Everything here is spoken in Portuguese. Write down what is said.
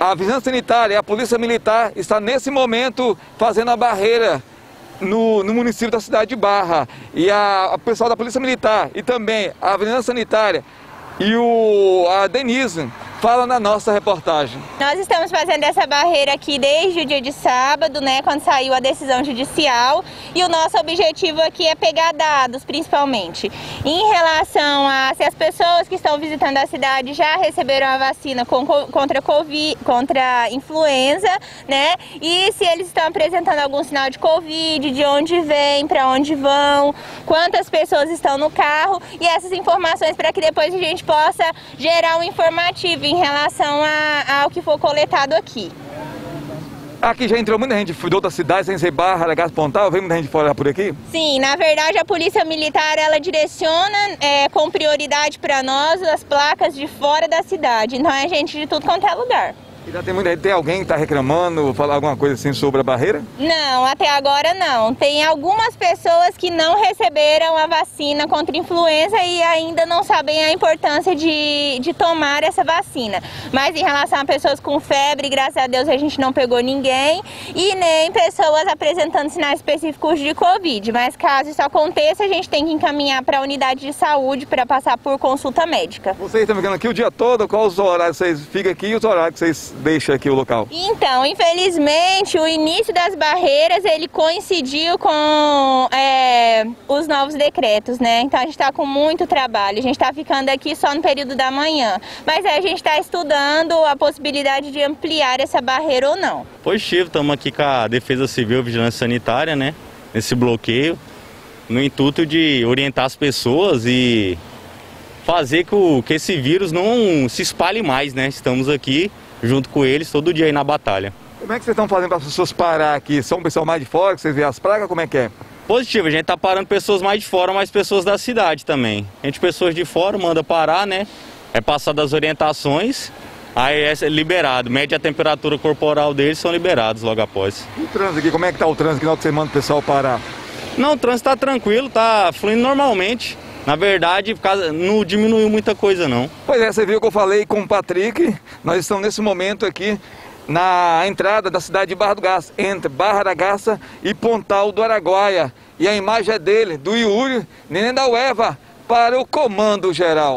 A vigilância sanitária, a polícia militar está nesse momento fazendo a barreira no, no município da cidade de Barra. E a, a pessoal da polícia militar e também a vigilância sanitária e o, a Denise fala na nossa reportagem. Nós estamos fazendo essa barreira aqui desde o dia de sábado, né, quando saiu a decisão judicial, e o nosso objetivo aqui é pegar dados, principalmente, em relação a se as pessoas que estão visitando a cidade já receberam a vacina com, contra COVID, contra influenza, né, e se eles estão apresentando algum sinal de Covid, de onde vem, para onde vão, quantas pessoas estão no carro, e essas informações para que depois a gente possa gerar um informativo em relação a, ao que for coletado aqui. Aqui já entrou muita gente de outras cidades, sem ser Barra, Aragaço, Pontal, vem muita gente fora por aqui? Sim, na verdade a Polícia Militar ela direciona é, com prioridade para nós as placas de fora da cidade, então é gente de tudo quanto é lugar. Já tem, muita, tem alguém que está reclamando, falar alguma coisa assim sobre a barreira? Não, até agora não. Tem algumas pessoas que não receberam a vacina contra influenza e ainda não sabem a importância de, de tomar essa vacina. Mas em relação a pessoas com febre, graças a Deus a gente não pegou ninguém e nem pessoas apresentando sinais específicos de Covid. Mas caso isso aconteça, a gente tem que encaminhar para a unidade de saúde para passar por consulta médica. Vocês estão ficando aqui o dia todo? Quais os horários vocês ficam aqui e os horários que vocês deixa aqui o local? Então, infelizmente, o início das barreiras ele coincidiu com é, os novos decretos, né? Então a gente está com muito trabalho. A gente está ficando aqui só no período da manhã, mas a gente está estudando a possibilidade de ampliar essa barreira ou não. Positivo, estamos aqui com a Defesa Civil, Vigilância Sanitária, né? Nesse bloqueio, no intuito de orientar as pessoas e fazer que, o, que esse vírus não se espalhe mais, né? Estamos aqui junto com eles todo dia aí na batalha. Como é que vocês estão fazendo para as pessoas parar aqui? São pessoal mais de fora que vocês veem as pragas? Como é que é? Positivo, a gente tá parando pessoas mais de fora, mas pessoas da cidade também. A gente, pessoas de fora, manda parar, né? É passado as orientações, aí é liberado. Mede a temperatura corporal deles, são liberados logo após. E o trânsito aqui, como é que tá o trânsito aqui na hora que você manda o pessoal parar? Não, o trânsito tá tranquilo, tá fluindo normalmente. Na verdade, não diminuiu muita coisa não. Pois é, você viu que eu falei com o Patrick, nós estamos nesse momento aqui na entrada da cidade de Barra do Garça, entre Barra da Garça e Pontal do Araguaia. E a imagem é dele, do Yuri, neném da Ueva, para o Comando Geral.